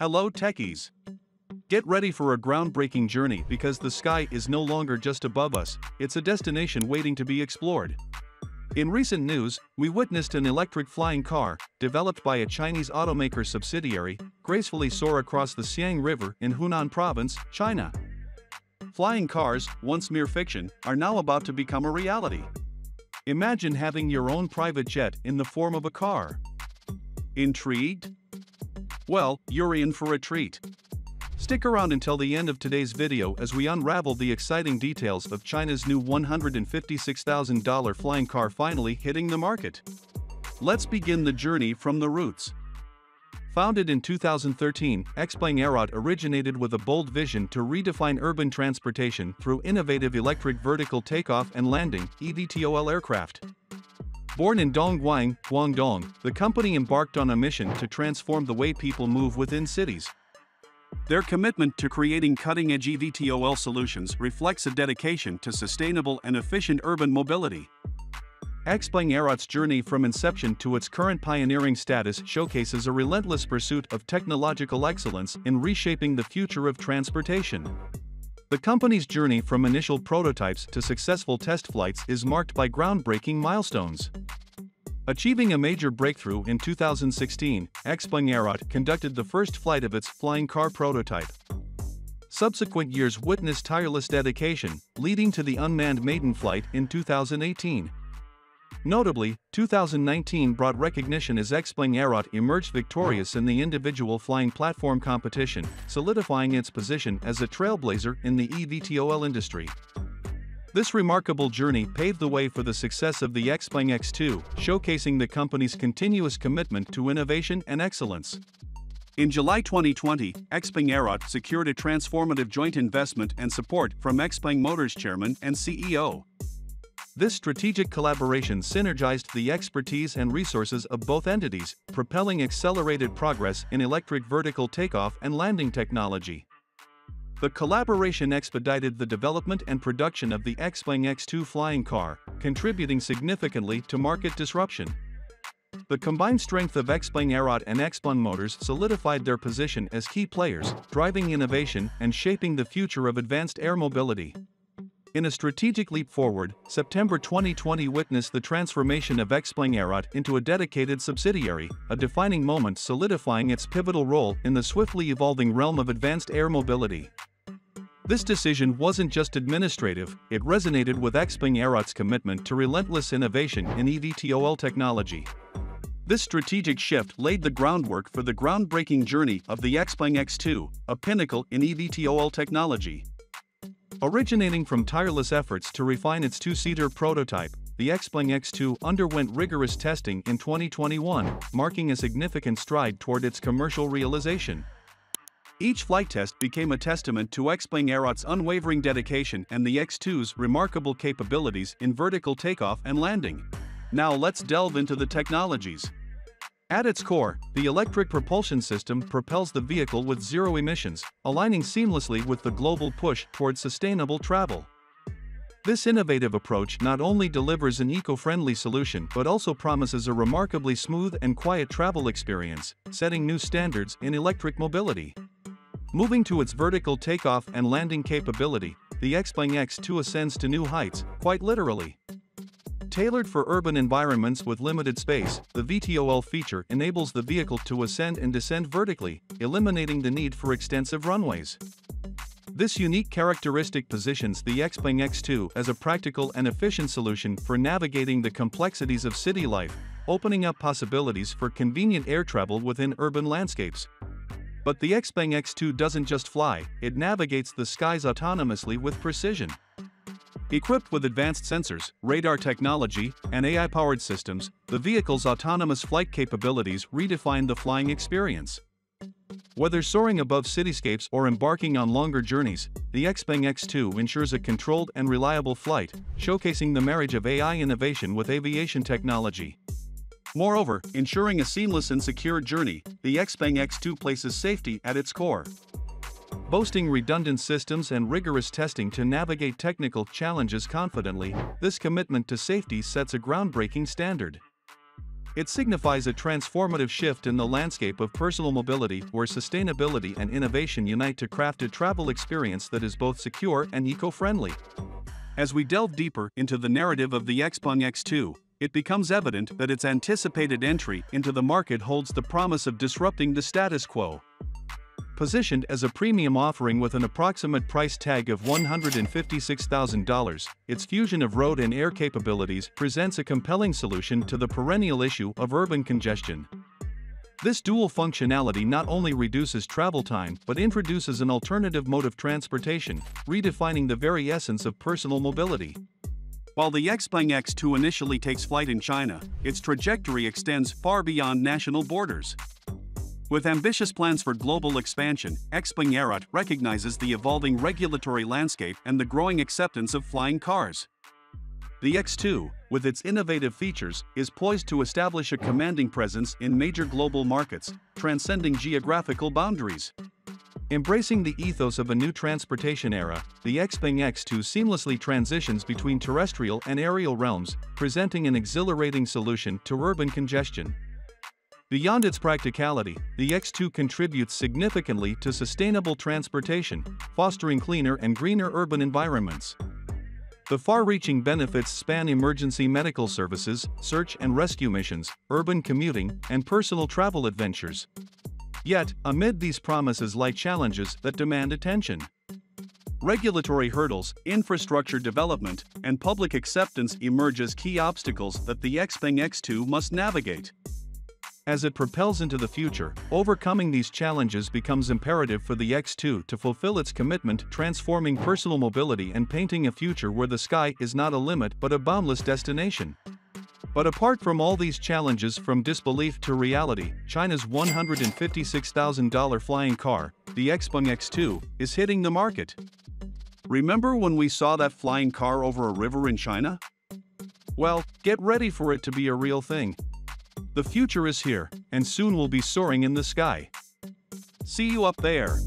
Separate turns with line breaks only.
Hello techies! Get ready for a groundbreaking journey because the sky is no longer just above us, it's a destination waiting to be explored. In recent news, we witnessed an electric flying car, developed by a Chinese automaker subsidiary, gracefully soar across the Xiang River in Hunan Province, China. Flying cars, once mere fiction, are now about to become a reality. Imagine having your own private jet in the form of a car. Intrigued? Well, you're in for a treat. Stick around until the end of today's video as we unravel the exciting details of China's new $156,000 flying car finally hitting the market. Let's begin the journey from the roots. Founded in 2013, Xpeng Aerot originated with a bold vision to redefine urban transportation through innovative electric vertical takeoff and landing (eVTOL) aircraft. Born in Dongguan, Guangdong, the company embarked on a mission to transform the way people move within cities. Their commitment to creating cutting-edge eVTOL solutions reflects a dedication to sustainable and efficient urban mobility. Xpeng Aerot's journey from inception to its current pioneering status showcases a relentless pursuit of technological excellence in reshaping the future of transportation. The company's journey from initial prototypes to successful test flights is marked by groundbreaking milestones. Achieving a major breakthrough in 2016, Xpeng Aerot conducted the first flight of its flying car prototype. Subsequent years witnessed tireless dedication, leading to the unmanned maiden flight in 2018. Notably, 2019 brought recognition as Xpeng Aerot emerged victorious in the individual flying platform competition, solidifying its position as a trailblazer in the eVTOL industry. This remarkable journey paved the way for the success of the Xpeng X2, showcasing the company's continuous commitment to innovation and excellence. In July 2020, Xpeng Aerot secured a transformative joint investment and support from Xpeng Motors chairman and CEO, this strategic collaboration synergized the expertise and resources of both entities, propelling accelerated progress in electric vertical takeoff and landing technology. The collaboration expedited the development and production of the Xpeng X2 flying car, contributing significantly to market disruption. The combined strength of Xpeng Aerot and Xpeng Motors solidified their position as key players, driving innovation and shaping the future of advanced air mobility. In a strategic leap forward, September 2020 witnessed the transformation of Xpeng Aerot into a dedicated subsidiary, a defining moment solidifying its pivotal role in the swiftly evolving realm of advanced air mobility. This decision wasn't just administrative, it resonated with Xpeng Aerot's commitment to relentless innovation in eVTOL technology. This strategic shift laid the groundwork for the groundbreaking journey of the Xpeng X2, a pinnacle in eVTOL technology. Originating from tireless efforts to refine its two-seater prototype, the Xpeng X2 underwent rigorous testing in 2021, marking a significant stride toward its commercial realization. Each flight test became a testament to Xpeng Aerot's unwavering dedication and the X2's remarkable capabilities in vertical takeoff and landing. Now let's delve into the technologies. At its core, the electric propulsion system propels the vehicle with zero emissions, aligning seamlessly with the global push towards sustainable travel. This innovative approach not only delivers an eco-friendly solution but also promises a remarkably smooth and quiet travel experience, setting new standards in electric mobility. Moving to its vertical takeoff and landing capability, the Xpeng X2 ascends to new heights, quite literally. Tailored for urban environments with limited space, the VTOL feature enables the vehicle to ascend and descend vertically, eliminating the need for extensive runways. This unique characteristic positions the Xpeng X2 as a practical and efficient solution for navigating the complexities of city life, opening up possibilities for convenient air travel within urban landscapes. But the Xpeng X2 doesn't just fly, it navigates the skies autonomously with precision. Equipped with advanced sensors, radar technology, and AI-powered systems, the vehicle's autonomous flight capabilities redefine the flying experience. Whether soaring above cityscapes or embarking on longer journeys, the Xpeng X2 ensures a controlled and reliable flight, showcasing the marriage of AI innovation with aviation technology. Moreover, ensuring a seamless and secure journey, the Xpeng X2 places safety at its core boasting redundant systems and rigorous testing to navigate technical challenges confidently, this commitment to safety sets a groundbreaking standard. It signifies a transformative shift in the landscape of personal mobility where sustainability and innovation unite to craft a travel experience that is both secure and eco-friendly. As we delve deeper into the narrative of the Xpeng X2, it becomes evident that its anticipated entry into the market holds the promise of disrupting the status quo. Positioned as a premium offering with an approximate price tag of $156,000, its fusion of road and air capabilities presents a compelling solution to the perennial issue of urban congestion. This dual functionality not only reduces travel time but introduces an alternative mode of transportation, redefining the very essence of personal mobility. While the Xpeng X2 initially takes flight in China, its trajectory extends far beyond national borders. With ambitious plans for global expansion, Xpeng recognizes the evolving regulatory landscape and the growing acceptance of flying cars. The X2, with its innovative features, is poised to establish a commanding presence in major global markets, transcending geographical boundaries. Embracing the ethos of a new transportation era, the Xpeng X2 seamlessly transitions between terrestrial and aerial realms, presenting an exhilarating solution to urban congestion. Beyond its practicality, the X2 contributes significantly to sustainable transportation, fostering cleaner and greener urban environments. The far-reaching benefits span emergency medical services, search and rescue missions, urban commuting, and personal travel adventures. Yet, amid these promises lie challenges that demand attention. Regulatory hurdles, infrastructure development, and public acceptance emerge as key obstacles that the Xpeng X2 must navigate. As it propels into the future, overcoming these challenges becomes imperative for the X2 to fulfill its commitment transforming personal mobility and painting a future where the sky is not a limit but a boundless destination. But apart from all these challenges from disbelief to reality, China's $156,000 flying car, the Xpeng X2, is hitting the market. Remember when we saw that flying car over a river in China? Well, get ready for it to be a real thing. The future is here, and soon we'll be soaring in the sky. See you up there.